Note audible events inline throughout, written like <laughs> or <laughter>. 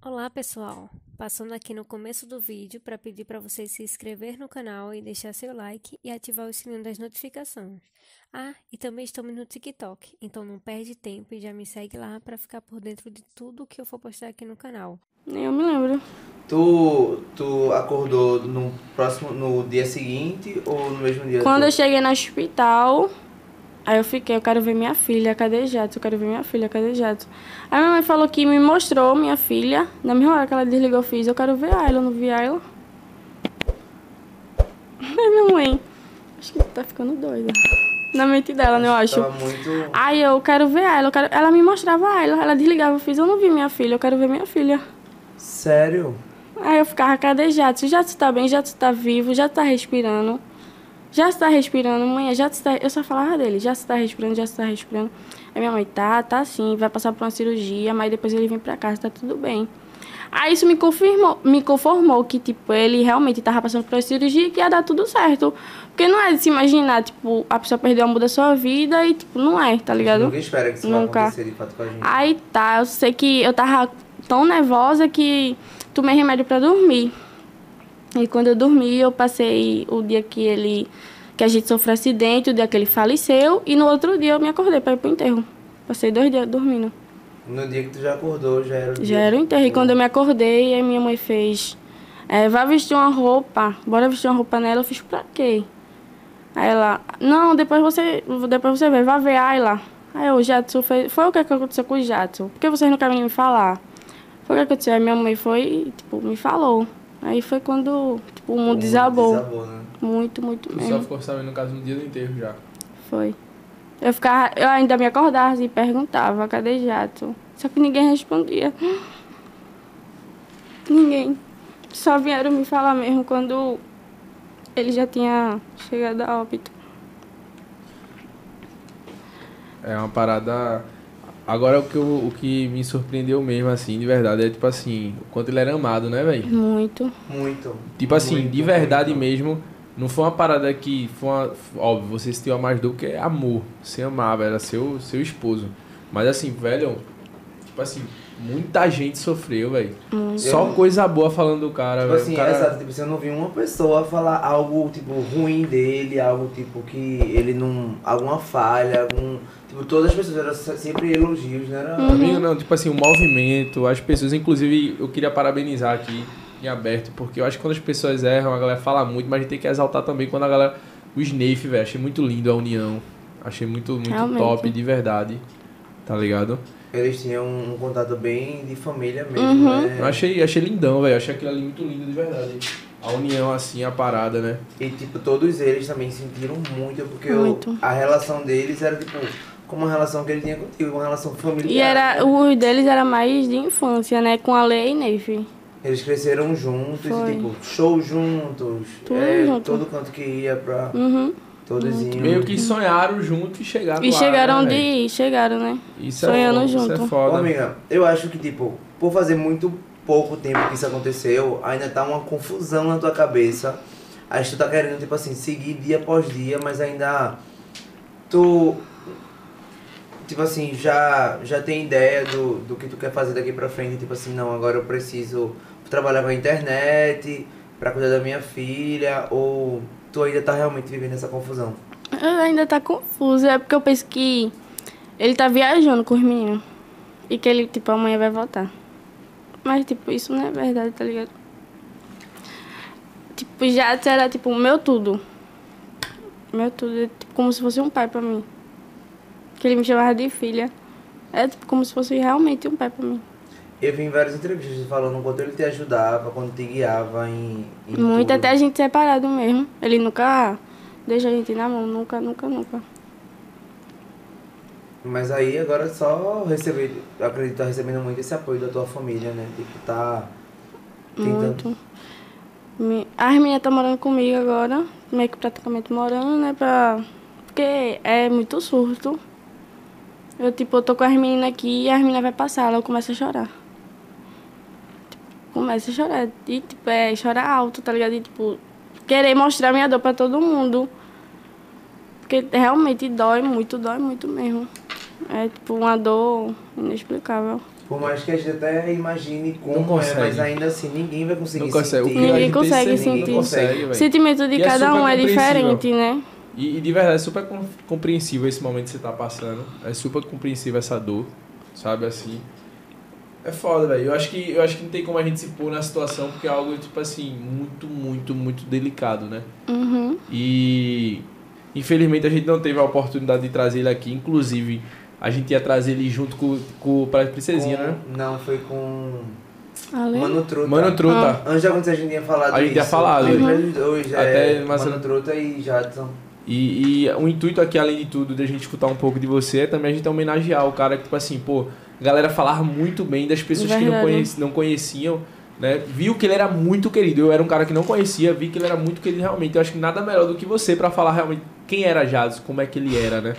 Olá pessoal, passando aqui no começo do vídeo para pedir para vocês se inscrever no canal e deixar seu like e ativar o sininho das notificações. Ah, e também estamos no TikTok, então não perde tempo e já me segue lá para ficar por dentro de tudo que eu for postar aqui no canal. Nem eu me lembro. Tu, tu acordou no próximo, no dia seguinte ou no mesmo dia? Quando tu... eu cheguei no hospital, aí eu fiquei, eu quero ver minha filha, cadê Jato? Eu quero ver minha filha, cadê Jato? Aí minha mãe falou que me mostrou minha filha. Na mesma hora que ela desligou, eu fiz, eu quero ver ela, eu não vi ela. <laughs> Aí minha mãe, acho que tá ficando doida. Na mente dela, né, eu acho. Tava muito... Aí eu quero ver ela, quero... ela me mostrava ela, ela desligava, eu fiz, eu não vi minha filha, eu quero ver minha filha. Sério? Aí eu ficava, cadê Jato? Jato tá bem, Jato tá vivo, Jato tá respirando. Já está respirando, mãe, já está. Eu só falava dele, já está respirando, já está respirando. Aí minha mãe, tá, tá sim, vai passar por uma cirurgia, mas depois ele vem pra casa, tá tudo bem. Aí isso me confirmou, me conformou que, tipo, ele realmente tava passando por uma cirurgia e que ia dar tudo certo. Porque não é de se imaginar, tipo, a pessoa perdeu o amor da sua vida e, tipo, não é, tá ligado? Nunca espera que isso Nunca. vai acontecer de fato com a gente. Aí tá, eu sei que eu tava tão nervosa que tomei remédio pra dormir. E quando eu dormi, eu passei o dia que ele que a gente sofreu acidente, o dia que ele faleceu, e no outro dia eu me acordei para ir pro enterro. Passei dois dias dormindo. No dia que tu já acordou, já era o Já dia. era o enterro. E quando eu me acordei, aí minha mãe fez. É, vai vestir uma roupa, bora vestir uma roupa nela. Eu fiz pra quê? Aí ela, não, depois você, depois você vê, vai ver Ayla. Aí o Jadson foi, foi o que aconteceu com o Jadson? Por que vocês não querem me falar? Foi o que aconteceu? Aí minha mãe foi, e, tipo, me falou. Aí foi quando, tipo, o mundo desabou. Desabou, né? Muito, muito Tu mesmo. só ficou sabendo, no caso, no dia do enterro já. Foi. Eu ficava, eu ainda me acordava e perguntava, cadê Jato? Só que ninguém respondia. Ninguém. Só vieram me falar mesmo quando ele já tinha chegado a óbito. É uma parada. Agora o que, eu- o que me surpreendeu mesmo, assim, de verdade, é tipo assim, o quanto ele era amado, né, velho? Muito. Muito. Tipo assim, Muito, de verdade muito. mesmo, não foi uma parada que foi uma. Óbvio, você sentiu a mais do que amor. Você amava, era seu, seu esposo. Mas assim, velho, tipo assim, muita gente sofreu, velho. Só Eu- coisa boa falando do cara, Tipo velho. assim, cara- exato, tipo, você não viu uma pessoa falar algo, tipo, ruim dele, algo, tipo, que ele não... Alguma falha, algum... Tipo, todas as pessoas eram se- sempre elogios, né? Era... Amigo, não, tipo assim, o movimento, as pessoas, inclusive, eu queria parabenizar aqui em aberto, porque eu acho que quando as pessoas erram, a galera fala muito, mas a gente tem que exaltar também quando a galera. O Snafe, velho, achei muito lindo a união. Achei muito, muito Realmente. top, de verdade. Tá ligado? Eles tinham um contato bem de família mesmo, Uhum. né? Eu achei, achei lindão, velho. Achei aquilo ali muito lindo, de verdade. A união, assim, a parada, né? E, tipo, todos eles também sentiram muito, porque Muito. a relação deles era, tipo, como a relação que ele tinha contigo, uma relação familiar. E era, né? o deles era mais de infância, né? Com a Lei e Neve. Eles cresceram juntos, e, tipo, show juntos. Tudo é, junto. Todo canto que ia pra... Uhum. Iam. Meio que sonharam junto e chegaram E lá, chegaram né, de. Chegaram, né? Isso sonhando é, foda, junto. Isso é Ô, foda. amiga, eu acho que, tipo, por fazer muito pouco tempo que isso aconteceu, ainda tá uma confusão na tua cabeça. Aí tu tá querendo, tipo assim, seguir dia após dia, mas ainda tu, tipo assim, já, já tem ideia do, do que tu quer fazer daqui pra frente. Tipo assim, não, agora eu preciso trabalhar com a internet pra cuidar da minha filha, ou tu ainda tá realmente vivendo essa confusão? Eu ainda tá confuso. É porque eu penso que ele tá viajando com os meninos. E que ele, tipo, amanhã vai voltar. Mas, tipo, isso não é verdade, tá ligado? Tipo, já era, tipo, meu tudo. Meu tudo. É, tipo, como se fosse um pai pra mim. Que ele me chamava de filha. É, tipo, como se fosse realmente um pai pra mim. Eu vi em várias entrevistas falando o quanto ele te ajudava, quando te guiava em, em Muito tudo. até a gente separado mesmo. Ele nunca deixa a gente na mão. Nunca, nunca, nunca. Mas aí agora é só receber, acredito tá recebendo muito esse apoio da tua família, né? Tipo, tá tentando. Muito. As meninas estão morando comigo agora, meio que praticamente morando, né? Pra... Porque é muito surto. Eu, tipo, eu tô com as meninas aqui e as meninas vai passar, ela começa a chorar. Começa a chorar. E, tipo, é chorar alto, tá ligado? E, tipo, querer mostrar minha dor pra todo mundo. Porque realmente dói muito, dói muito mesmo. É, tipo, uma dor inexplicável. Por mais que a gente até imagine Não como é, mas ainda assim ninguém vai conseguir Não consegue. O sentir. Ninguém consegue pensa, ninguém sentir. consegue, O sentimento de E é cada super um é diferente, né? E, e de verdade é super com- compreensível esse momento que você tá passando. É super compreensível essa dor, sabe assim. É foda, velho. Eu acho que eu acho que não tem como a gente se pôr na situação porque é algo tipo assim, muito, muito, muito delicado, né? Uhum. E infelizmente a gente não teve a oportunidade de trazer ele aqui, inclusive a gente ia trazer ele junto com, com pra Princesinha, Com- né? Não, foi com Além. Mano Truta. Mano Truta. Antes de acontecer, a gente tinha falado A gente tinha falado, Entre né? os dois, Até é, Mano Truta e Jadson. E, e o intuito aqui, além de tudo, da gente escutar um pouco de você, é também a gente homenagear o cara que, tipo assim, pô, a galera falar muito bem das pessoas que não, Verdade. conheci, não conheciam, né? Viu que ele era muito querido. Eu era um cara que não conhecia, vi que ele era muito querido realmente. Eu acho que nada melhor do que você pra falar realmente quem era Jadson, como é que ele era, né?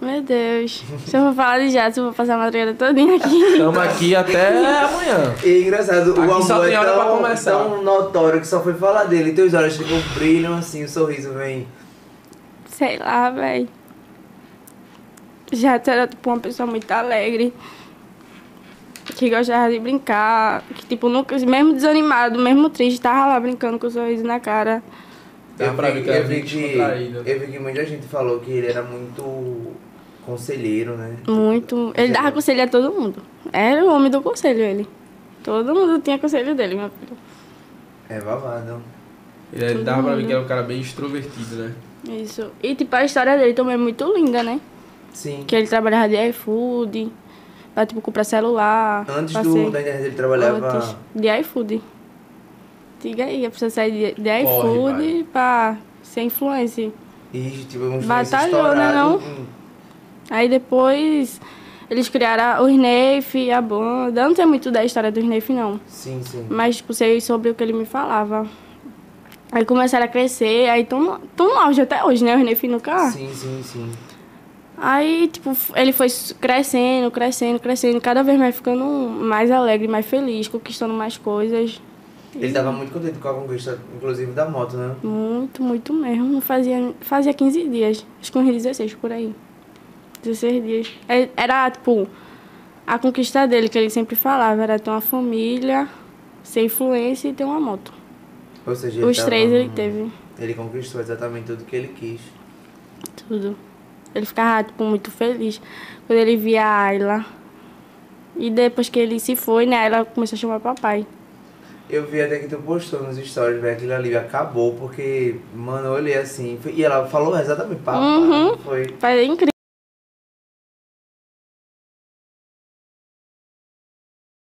Meu Deus. Se eu for falar de Jadson, eu vou passar a madrugada todinha aqui. Estamos aqui até amanhã. E é engraçado, Aqui o amor só tem é hora pra tão, começar. tão notório que só foi falar dele. Teus olhos tipo, brilham assim, o sorriso vem. Sei lá, velho. Jadson era, tipo, uma pessoa muito alegre. Que gostava de brincar. Que, tipo, nunca, mesmo desanimado, mesmo triste, tava lá brincando com o sorriso na cara. Dá eu pra vi, ver que era eu vi bem que eu vi que muita gente falou que ele era muito conselheiro, né? Muito. Ele dava conselho a todo mundo. Era o homem do conselho, ele. Todo mundo tinha conselho dele, meu filho. É babado. Ele Todo dava pra ver que era um cara bem extrovertido, né? Isso. E, tipo, a história dele também é muito linda, né? Sim. Que ele trabalhava de iFood, pra, tipo, comprar celular. Antes do, da internet ele trabalhava. Antes de iFood. Diga aí, a pessoa sair de, de iFood pra ser influencer. E tipo, um Batalhou, né, não? Aí depois eles criaram o Snafe, a banda. Eu não sei muito da história do Snafe, não. Sim, sim. Mas, tipo, sei sobre o que ele me falava. Aí começaram a crescer, aí tão, no- tão no auge até hoje, né? O Snafe nunca... Sim, sim, sim. Aí, tipo, ele foi crescendo, crescendo, crescendo, cada vez mais ficando mais alegre, mais feliz, conquistando mais coisas. Ele tava muito contente com a conquista, inclusive da moto, né? Muito, muito mesmo. Fazia, fazia 15 dias, acho que uns 16 por aí. 16 dias. É- Era, tipo, a conquista dele, que ele sempre falava, era ter uma família, ser influência e ter uma moto. Ou seja, ele Os tava- três ele teve, Ele conquistou exatamente tudo que ele quis. tudo. Ele ficava, tipo, muito feliz quando ele via a Ayla. E depois que ele se foi, né, ela começou a chamar papai. Eu vi até que tu postou nos stories, velho, aquilo ali acabou, porque, mano, eu olhei assim, e ela falou exatamente, papai, Uhum. foi. É incrível.